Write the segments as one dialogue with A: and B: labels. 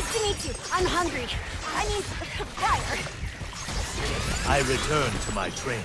A: Nice to meet you. I'm hungry. I mean, Briar.
B: I return to my training.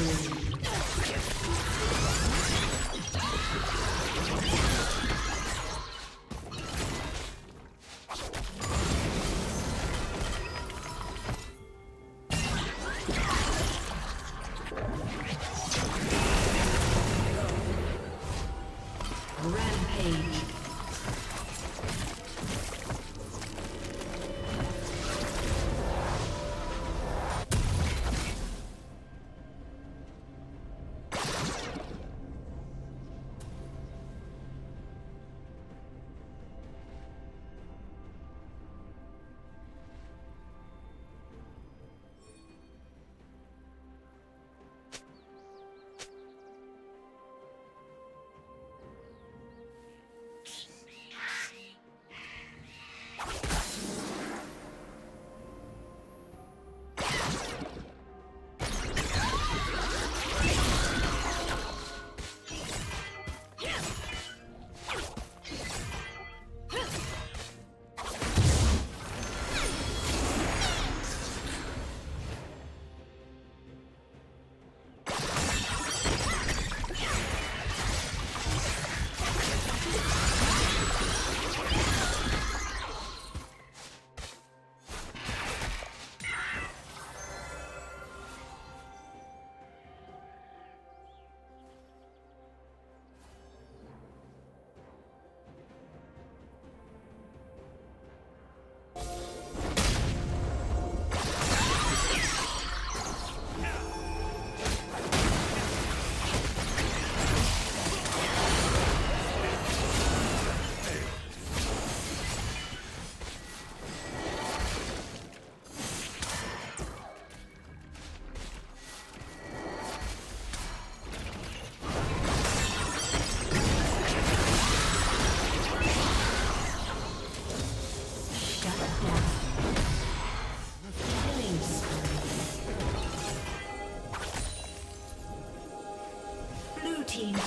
C: Rampage.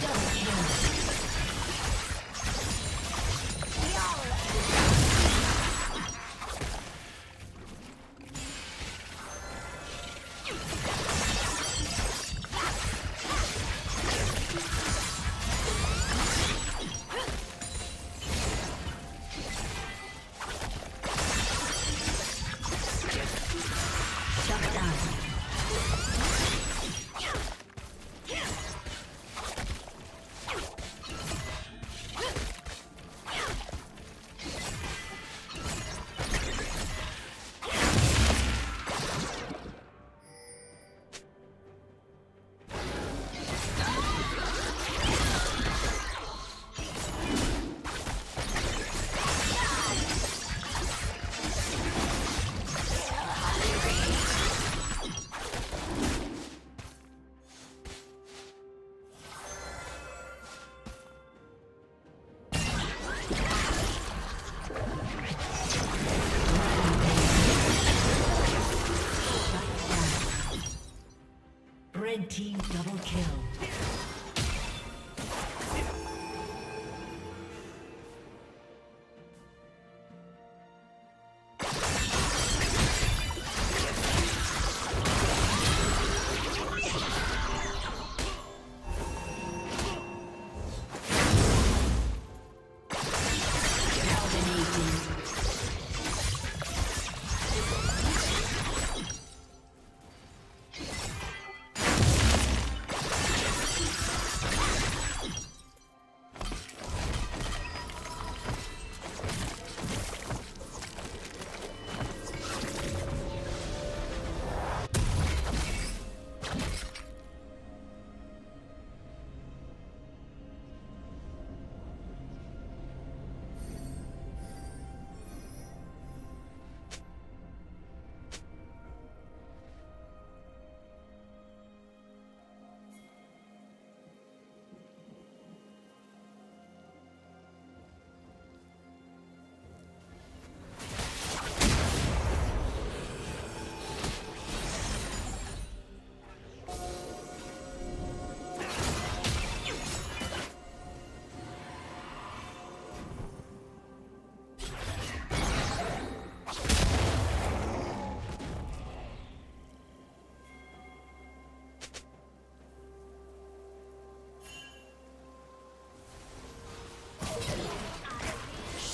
C: Yeah.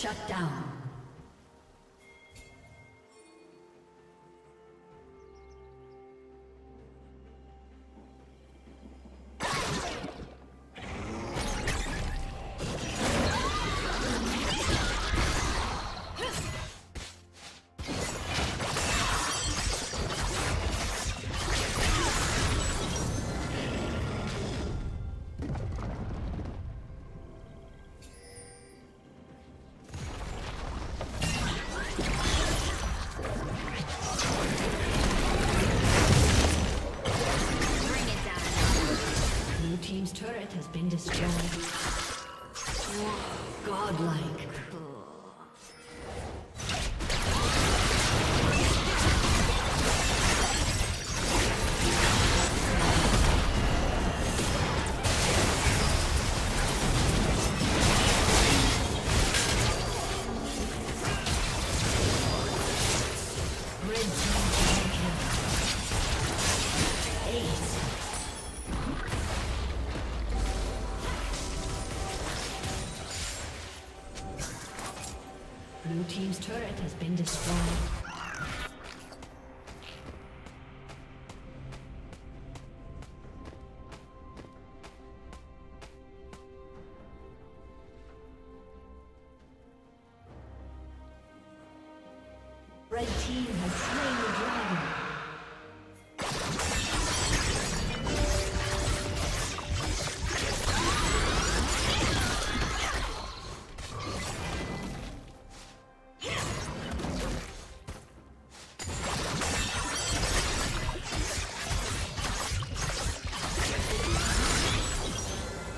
C: Shut down. Been destroyed. Been destroyed.